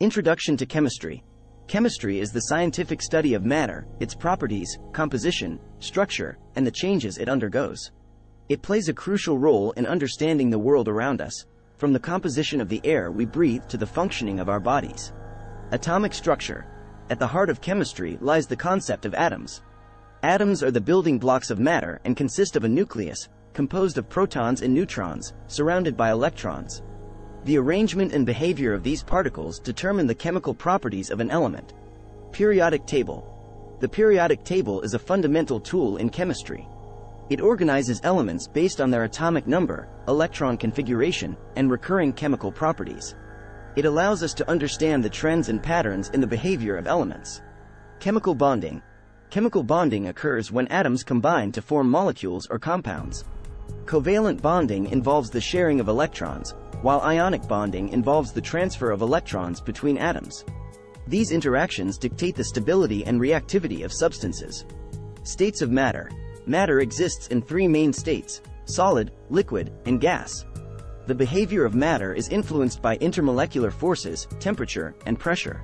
Introduction to Chemistry. Chemistry is the scientific study of matter, its properties, composition, structure, and the changes it undergoes. It plays a crucial role in understanding the world around us, from the composition of the air we breathe to the functioning of our bodies. Atomic structure. At the heart of chemistry lies the concept of atoms. Atoms are the building blocks of matter and consist of a nucleus, composed of protons and neutrons, surrounded by electrons. The arrangement and behavior of these particles determine the chemical properties of an element. Periodic table. The periodic table is a fundamental tool in chemistry. It organizes elements based on their atomic number, electron configuration, and recurring chemical properties. It allows us to understand the trends and patterns in the behavior of elements. Chemical bonding. Chemical bonding occurs when atoms combine to form molecules or compounds. Covalent bonding involves the sharing of electrons, while ionic bonding involves the transfer of electrons between atoms. These interactions dictate the stability and reactivity of substances. States of matter. Matter exists in three main states, solid, liquid, and gas. The behavior of matter is influenced by intermolecular forces, temperature, and pressure.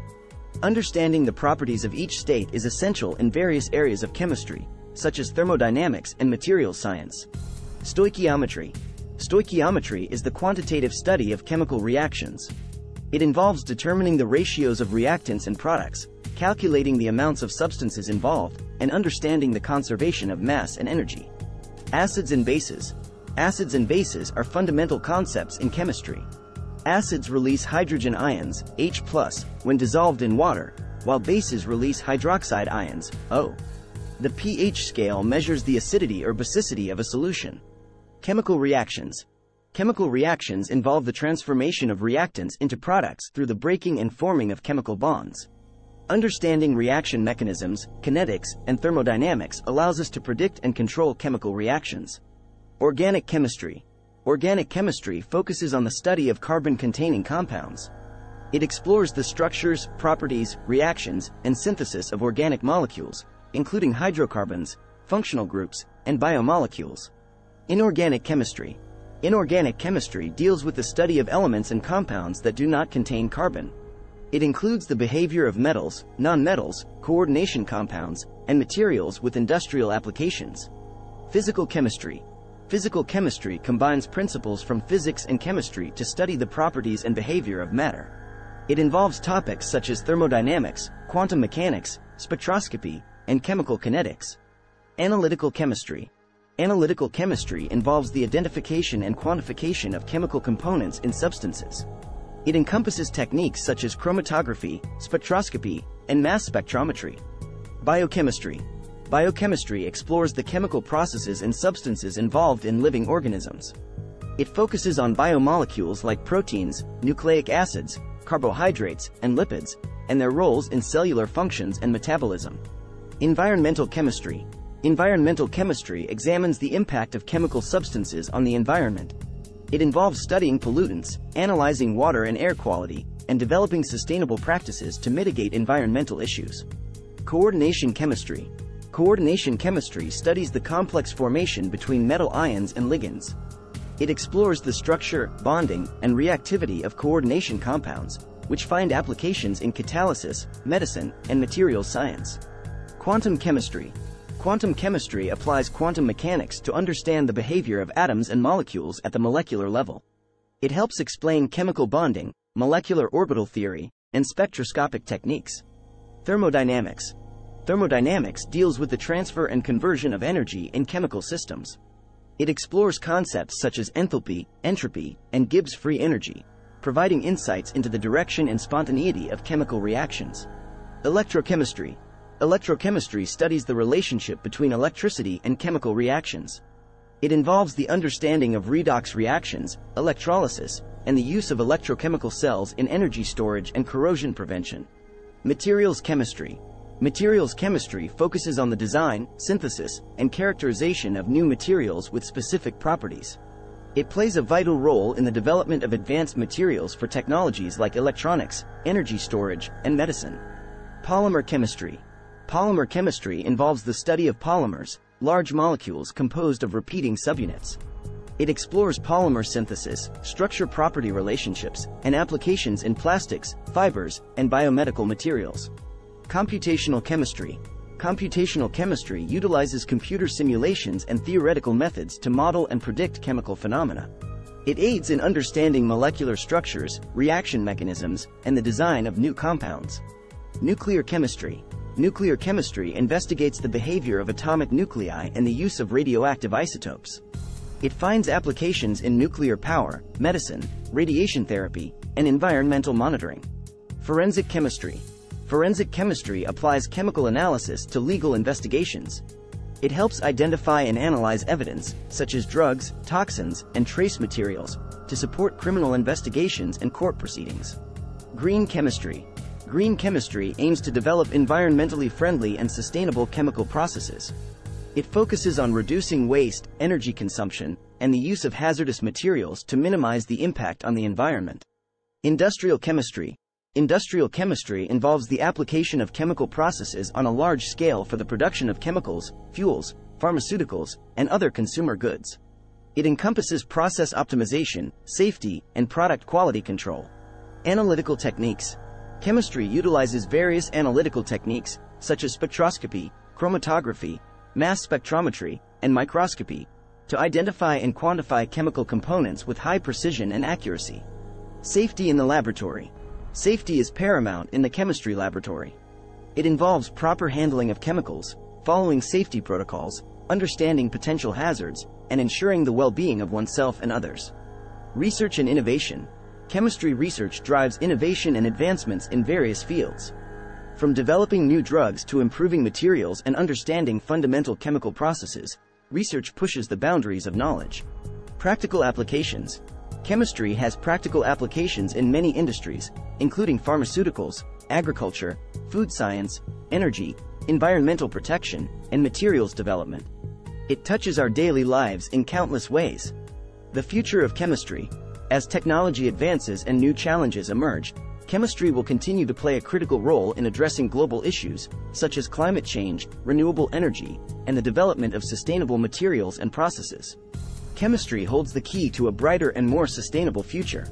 Understanding the properties of each state is essential in various areas of chemistry, such as thermodynamics and materials science. Stoichiometry. Stoichiometry is the quantitative study of chemical reactions. It involves determining the ratios of reactants and products, calculating the amounts of substances involved, and understanding the conservation of mass and energy. Acids and bases. Acids and bases are fundamental concepts in chemistry. Acids release hydrogen ions, H+, when dissolved in water, while bases release hydroxide ions, O. The pH scale measures the acidity or basicity of a solution. Chemical reactions. Chemical reactions involve the transformation of reactants into products through the breaking and forming of chemical bonds. Understanding reaction mechanisms, kinetics, and thermodynamics allows us to predict and control chemical reactions. Organic chemistry. Organic chemistry focuses on the study of carbon-containing compounds. It explores the structures, properties, reactions, and synthesis of organic molecules, including hydrocarbons, functional groups, and biomolecules. Inorganic chemistry. Inorganic chemistry deals with the study of elements and compounds that do not contain carbon. It includes the behavior of metals, nonmetals, coordination compounds, and materials with industrial applications. Physical chemistry. Physical chemistry combines principles from physics and chemistry to study the properties and behavior of matter. It involves topics such as thermodynamics, quantum mechanics, spectroscopy, and chemical kinetics. Analytical chemistry. Analytical chemistry involves the identification and quantification of chemical components in substances. It encompasses techniques such as chromatography, spectroscopy, and mass spectrometry. Biochemistry. Biochemistry explores the chemical processes and substances involved in living organisms. It focuses on biomolecules like proteins, nucleic acids, carbohydrates, and lipids, and their roles in cellular functions and metabolism. Environmental chemistry. Environmental chemistry examines the impact of chemical substances on the environment. It involves studying pollutants, analyzing water and air quality, and developing sustainable practices to mitigate environmental issues. Coordination chemistry. Coordination chemistry studies the complex formation between metal ions and ligands. It explores the structure, bonding, and reactivity of coordination compounds, which find applications in catalysis, medicine, and materials science. Quantum chemistry. Quantum chemistry applies quantum mechanics to understand the behavior of atoms and molecules at the molecular level. It helps explain chemical bonding, molecular orbital theory, and spectroscopic techniques. Thermodynamics. Thermodynamics deals with the transfer and conversion of energy in chemical systems. It explores concepts such as enthalpy, entropy, and Gibbs free energy, providing insights into the direction and spontaneity of chemical reactions. Electrochemistry. Electrochemistry studies the relationship between electricity and chemical reactions. It involves the understanding of redox reactions, electrolysis, and the use of electrochemical cells in energy storage and corrosion prevention. Materials chemistry. Materials chemistry focuses on the design, synthesis, and characterization of new materials with specific properties. It plays a vital role in the development of advanced materials for technologies like electronics, energy storage, and medicine. Polymer chemistry. Polymer chemistry involves the study of polymers, large molecules composed of repeating subunits. It explores polymer synthesis, structure property relationships, and applications in plastics, fibers, and biomedical materials. Computational chemistry. Computational chemistry utilizes computer simulations and theoretical methods to model and predict chemical phenomena. It aids in understanding molecular structures, reaction mechanisms, and the design of new compounds. Nuclear chemistry. Nuclear chemistry investigates the behavior of atomic nuclei and the use of radioactive isotopes. It finds applications in nuclear power, medicine, radiation therapy, and environmental monitoring. Forensic chemistry. Forensic chemistry applies chemical analysis to legal investigations. It helps identify and analyze evidence, such as drugs, toxins, and trace materials, to support criminal investigations and court proceedings. Green chemistry. Green chemistry aims to develop environmentally friendly and sustainable chemical processes. It focuses on reducing waste, energy consumption, and the use of hazardous materials to minimize the impact on the environment. Industrial chemistry. Industrial chemistry involves the application of chemical processes on a large scale for the production of chemicals, fuels, pharmaceuticals, and other consumer goods. It encompasses process optimization, safety, and product quality control. Analytical techniques. Chemistry utilizes various analytical techniques, such as spectroscopy, chromatography, mass spectrometry, and microscopy, to identify and quantify chemical components with high precision and accuracy. Safety in the laboratory. Safety is paramount in the chemistry laboratory. It involves proper handling of chemicals, following safety protocols, understanding potential hazards, and ensuring the well-being of oneself and others. Research and innovation. Chemistry research drives innovation and advancements in various fields. From developing new drugs to improving materials and understanding fundamental chemical processes, research pushes the boundaries of knowledge. Practical applications. Chemistry has practical applications in many industries, including pharmaceuticals, agriculture, food science, energy, environmental protection, and materials development. It touches our daily lives in countless ways. The future of chemistry. As technology advances and new challenges emerge, chemistry will continue to play a critical role in addressing global issues, such as climate change, renewable energy, and the development of sustainable materials and processes. Chemistry holds the key to a brighter and more sustainable future.